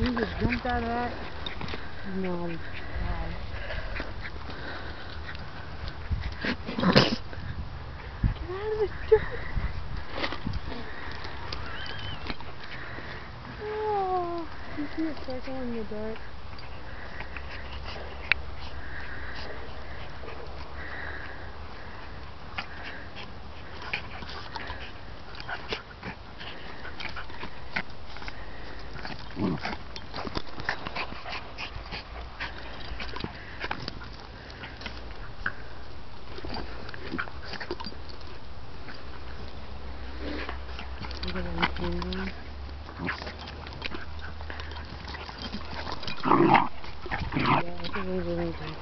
just jumped out of that. No. Oh, circle in the dirt? Look Thank you.